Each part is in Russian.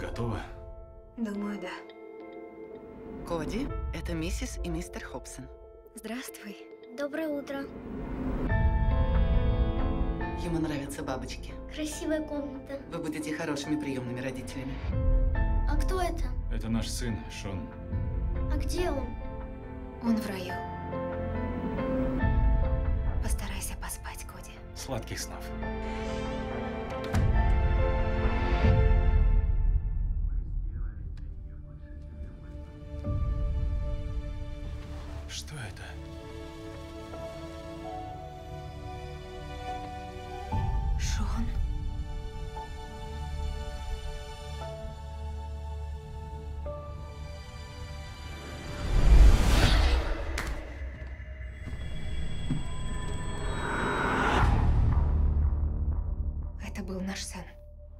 Готово? Думаю, да. Коди, это миссис и мистер Хобсон. Здравствуй. Доброе утро. Ему нравятся бабочки. Красивая комната. Вы будете хорошими приемными родителями. А кто это? Это наш сын, Шон. А где он? Он в раю. Постарайся поспать, Коди. Сладких снов. Что это? Шон? Это был наш сын.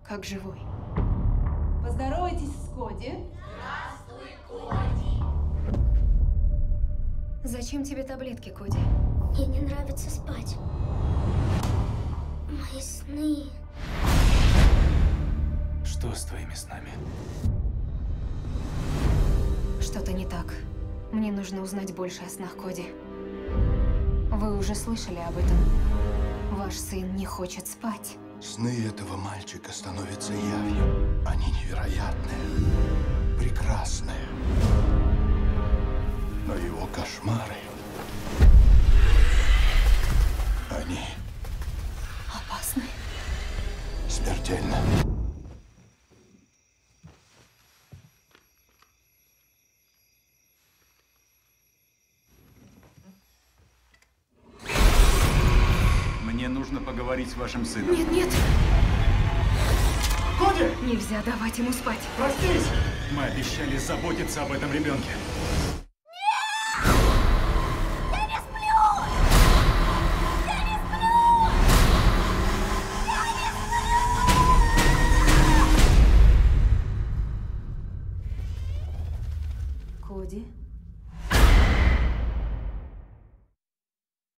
Как живой. Поздоровайтесь с Коди. Зачем тебе таблетки, Коди? Мне не нравится спать. Мои сны. Что с твоими снами? Что-то не так. Мне нужно узнать больше о снах Коди. Вы уже слышали об этом. Ваш сын не хочет спать. Сны этого мальчика становятся явью. Они невероятные, прекрасные. Кошмары... Они Опасны. смертельны. Мне нужно поговорить с вашим сыном. Нет, нет. Коди! Нельзя давать ему спать. Простись! Мы обещали заботиться об этом ребенке. Коди.